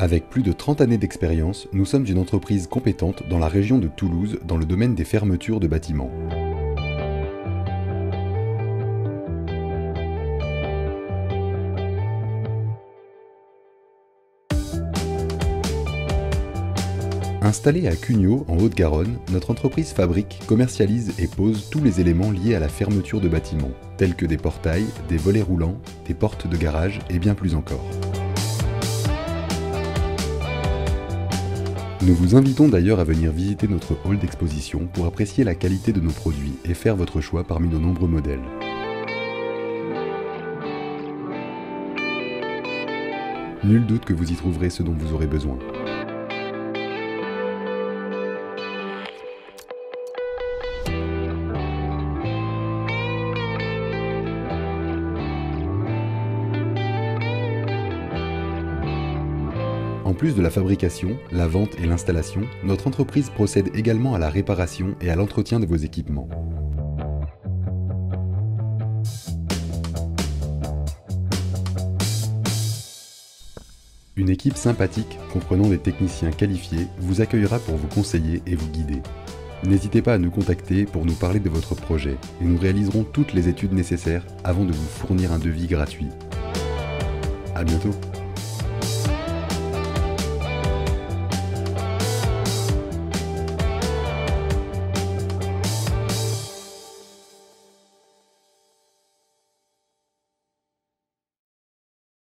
Avec plus de 30 années d'expérience, nous sommes une entreprise compétente dans la région de Toulouse dans le domaine des fermetures de bâtiments. Installée à Cugnot, en Haute-Garonne, notre entreprise fabrique, commercialise et pose tous les éléments liés à la fermeture de bâtiments, tels que des portails, des volets roulants, des portes de garage et bien plus encore. Nous vous invitons d'ailleurs à venir visiter notre hall d'exposition pour apprécier la qualité de nos produits et faire votre choix parmi nos nombreux modèles. Nul doute que vous y trouverez ce dont vous aurez besoin. En plus de la fabrication, la vente et l'installation, notre entreprise procède également à la réparation et à l'entretien de vos équipements. Une équipe sympathique, comprenant des techniciens qualifiés, vous accueillera pour vous conseiller et vous guider. N'hésitez pas à nous contacter pour nous parler de votre projet et nous réaliserons toutes les études nécessaires avant de vous fournir un devis gratuit. A bientôt